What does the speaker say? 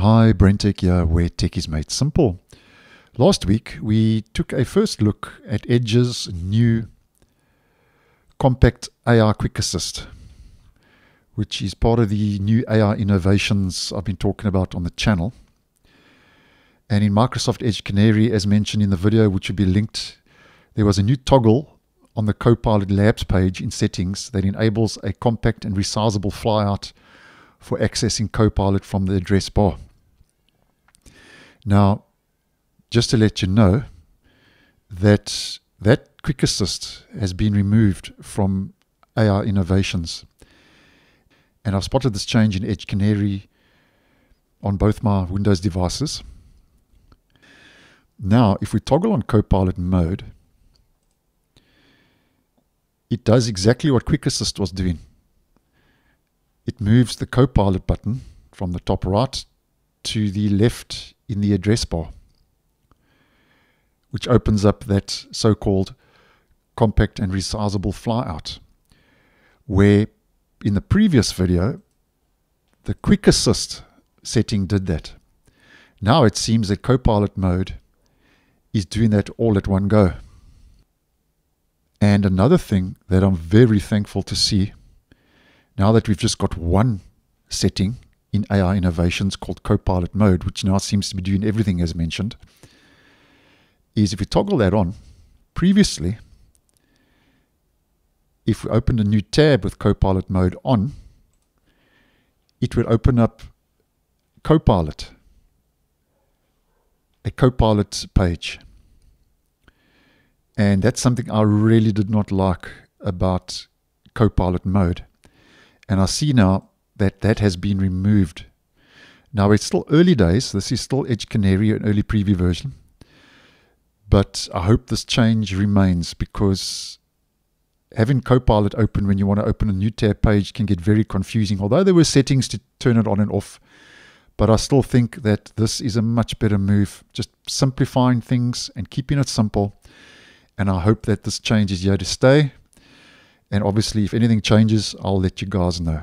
Hi, BrenTech here, where tech is made simple. Last week, we took a first look at Edge's new compact AI Quick Assist, which is part of the new AI innovations I've been talking about on the channel. And in Microsoft Edge Canary, as mentioned in the video, which will be linked, there was a new toggle on the Copilot Labs page in settings that enables a compact and resizable flyout for accessing Copilot from the address bar. Now, just to let you know that that Quick Assist has been removed from AI Innovations. And I've spotted this change in Edge Canary on both my Windows devices. Now, if we toggle on Copilot mode, it does exactly what Quick Assist was doing it moves the Copilot button from the top right to the left in the address bar, which opens up that so-called compact and resizable flyout, where in the previous video, the Quick Assist setting did that. Now it seems that Copilot mode is doing that all at one go. And another thing that I'm very thankful to see now that we've just got one setting in AI innovations called Copilot mode, which now seems to be doing everything as mentioned, is if we toggle that on, previously, if we opened a new tab with Copilot mode on, it would open up Copilot, a Copilot page. And that's something I really did not like about Copilot mode. And I see now that that has been removed. Now it's still early days. This is still Edge Canary, an early preview version. But I hope this change remains because having Copilot open when you want to open a new tab page can get very confusing. Although there were settings to turn it on and off, but I still think that this is a much better move. Just simplifying things and keeping it simple. And I hope that this change is here to stay. And obviously, if anything changes, I'll let you guys know.